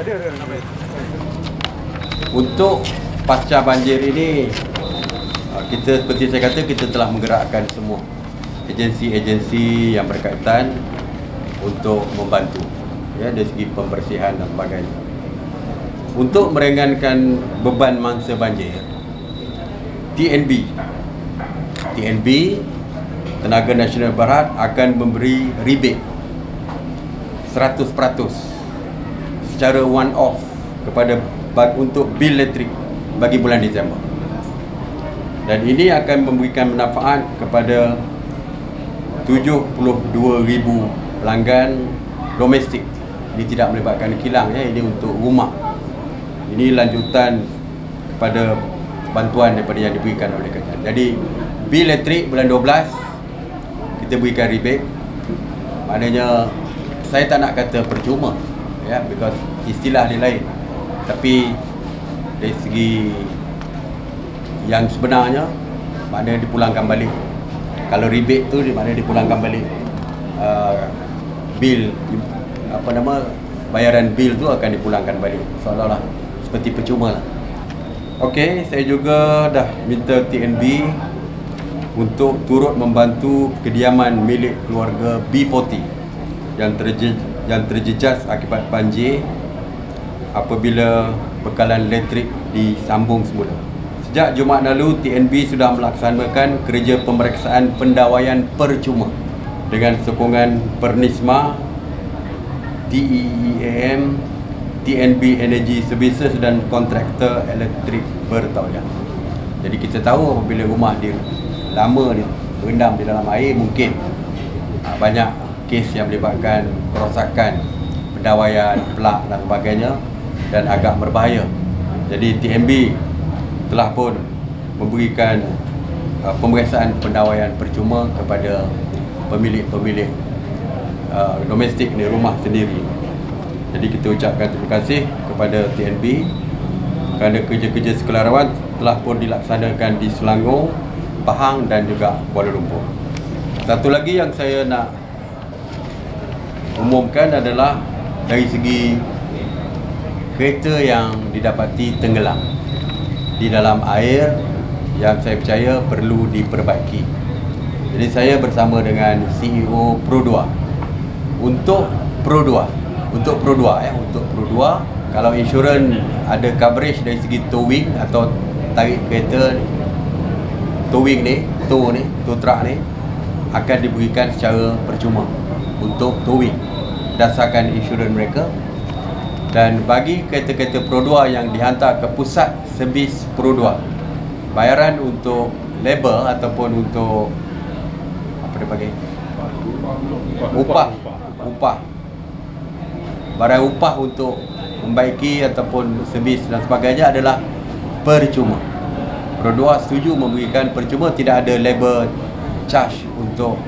Ada ada. Untuk pasca banjir ini uh, kita seperti saya kata kita telah menggerakkan semua agensi-agensi yang berkaitan untuk membantu ya dari segi pembersihan dan sebagainya. Untuk meringankan beban mangsa banjir TNB TNB Tenaga Nasional Berhad akan memberi rebate 100% secara one off kepada untuk bil elektrik bagi bulan Disember. Dan ini akan memberikan manfaat kepada 72,000 pelanggan domestik. Ini tidak melibatkan kilang ya, ini untuk rumah. Ini lanjutan kepada bantuan daripada yang diberikan oleh kerajaan. Jadi bil elektrik bulan 12 kita berikan rebate. Maknanya saya tak nak kata percuma ya because istilah dia lain. Tapi dari segi yang sebenarnya maknanya dipulangkan balik. Kalau rebate tu di mana dipulangkan balik uh, bil apa nama bayaran bil tu akan dipulangkan balik seolah-olah seperti percuma lah. Okey, saya juga dah minta TNB untuk turut membantu kediaman milik keluarga B40 yang terje, yang terjejas akibat banjir apabila bekalan elektrik disambung semula. Sejak Jumaat lalu, TNB sudah melaksanakan kerja pemeriksaan pendawaian percuma dengan sokongan Pernisma, TEEAM, TNB Energy Services dan kontraktor elektrik bertauliah. Jadi kita tahu apabila rumah dia lama dia berendam di dalam air mungkin banyak kes yang melibatkan kerosakan pendawaian, pelak dan sebagainya dan agak berbahaya. Jadi TNB telah pun memberikan uh, pemeriksaan pendawaian percuma kepada pemilik-pemilik uh, domestik ni rumah sendiri. Jadi kita ucapkan terima kasih kepada TNB kerana kerja-kerja sekelarawan telah pun dilaksanakan di Selangor, Pahang dan juga Kuala Lumpur. Satu lagi yang saya nak umumkan adalah dari segi kereta yang didapati tenggelam di dalam air yang saya percaya perlu diperbaiki. Jadi saya bersama dengan CEO Pro 2 untuk Pro 2 untuk Pro 2 ya untuk Pro 2 kalau insurans ada coverage dari segi towing atau tarik kereta towing ni tow ni tow truck ni akan diberikan secara percuma untuk towing berdasarkan insurans mereka. Dan bagi kereta-kereta 2 yang dihantar ke pusat servis 2 bayaran untuk labor ataupun untuk apa dia panggil? Upah. Upah. Barang upah untuk membaiki ataupun servis dan sebagainya adalah percuma. 2 setuju memberikan percuma tidak ada labor charge untuk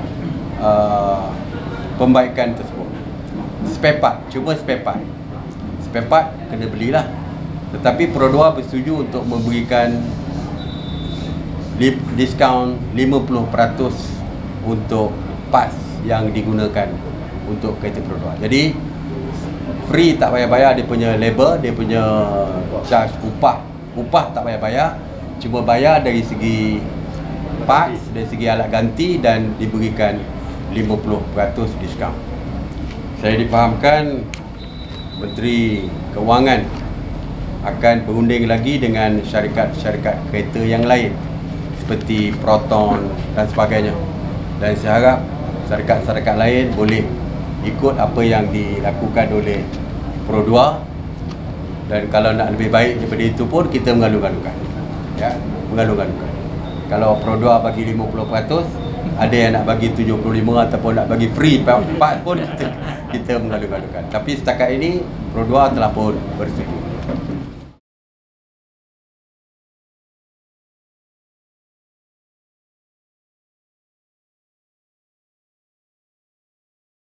uh, pembaikan tersebut spare part. Cuma spare part. Spare part kena belilah. Tetapi Pro 2 bersetuju untuk memberikan diskaun 50% untuk parts yang digunakan untuk kereta Pro 2 jadi free tak payah bayar dia punya labor dia punya charge upah. Upah tak payah bayar cuma bayar dari segi parts dari segi alat ganti dan diberikan 50% diskaun saya difahamkan Menteri Kewangan akan berunding lagi dengan syarikat-syarikat kereta yang lain seperti Proton dan sebagainya. Dan saya harap syarikat-syarikat lain boleh ikut apa yang dilakukan oleh Pro 2 dan kalau nak lebih baik daripada itu pun kita mengalu-alukan. Ya, mengalu-alukan. Kalau Pro 2 bagi 50%, ada yang nak bagi 75 ataupun nak bagi free part pun kita, kita mengalu-alukan. Tapi setakat ini Pro 2 telah pun bersetuju.